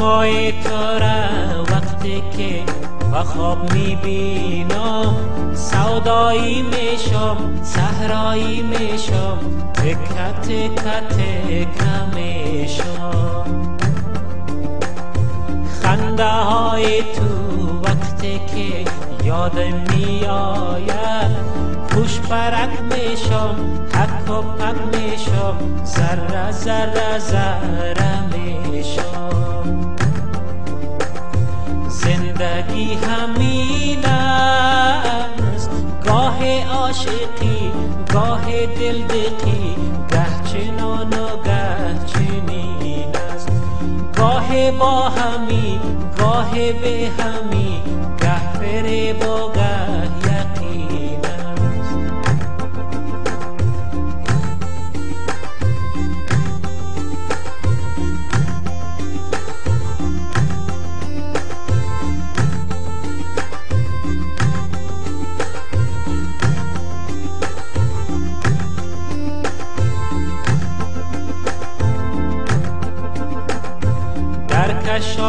چشمای تو را وقتی که و خواب می‌بینم. سودایی میشم صحرایی میشم تکه تکه تکه میشم. خنده های تو وقتی که یاد میآید. خوش پرک میشم حک و پک میشم ذره ذره ذره میشم. زندگی همین است. گاه عاشقی گاه دلدقی گه چنان و گه چنین است. گاه با همی گاه به همی گه فریب و گه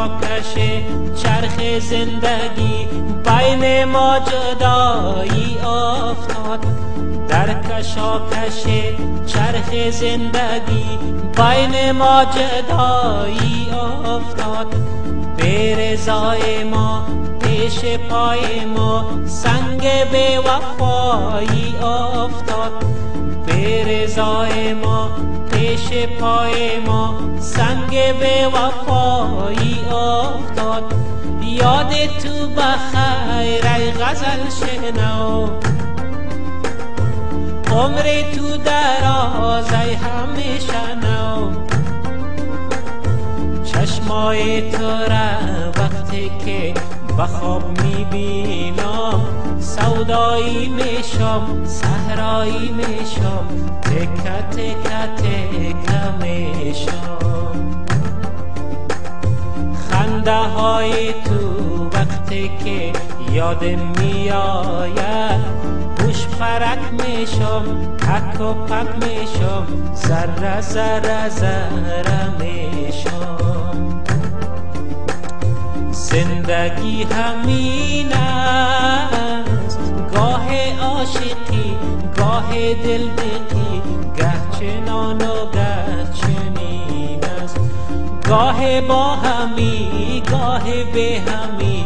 کشاکش چرخ زندگی بین ما جدایی افتاد. در کشاکش چرخ زندگی بین ما جدایی افتاد. به رضای ما پیش پای ما سنگ به وفایی افتاد. به رضای ما پیش پای ما سنگ به وفایی افتاد. یاد تو بخیر ای غزل شنو. عمر تو دراز همیشه نو. چشمای تو را وقتی که به خواب می‌بینم سودایی میشم صحرایی میشم تکه تکه تکه میشم. خنده های تو وقتی که یاد میآید خوش پرک میشم حک و پک میشم ذره ذره ذره میشم. زندگی همین است. گاه عاشقی گاه دلدقی گه چنان و گه چنین است. گاه با همی گاه به همی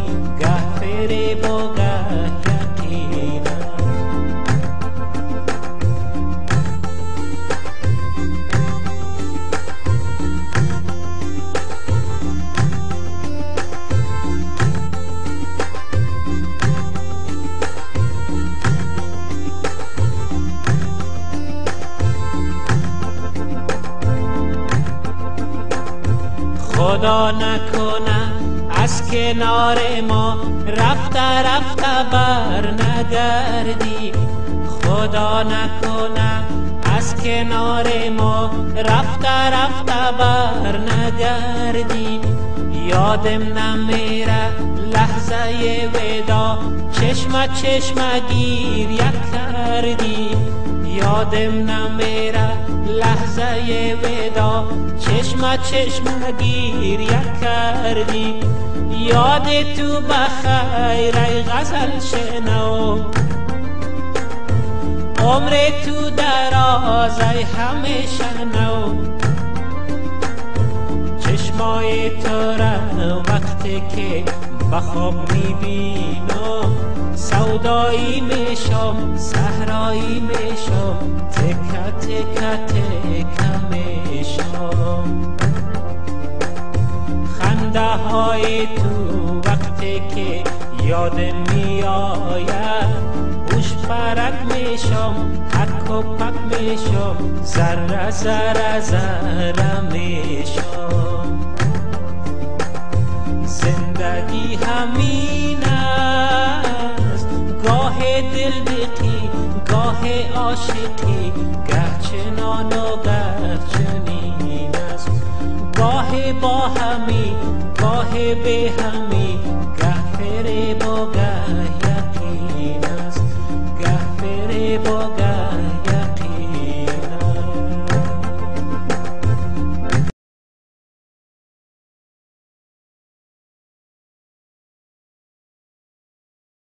خدا نکنه از کنار ما رفته رفته بر نگردی. خدا نکنه از کنار ما رفته رفته بر نگردی. یادم نمیره لحظه ودا چشم چشم گیر یک کردی. یادم نمیره لحظه ودا. چشم چشم گیر یک کردی. یاد تو بخیر ای غزل شنو. عمر تو دراز ای همیشه نو چشمای تو را وقتی که به خواب می‌بینم. سودایی میشم صحرایی میشم تکه تکه تکه میشم. خنده های تو وقتی که یاد میآید خوش پرک میشم حک و پک میشم ذره ذره ذره میشم. زندگی همین دلبیقی گاه عاشقی گرچنان و گرچنین است. گاه با همی گاه به همی گه فریب و گه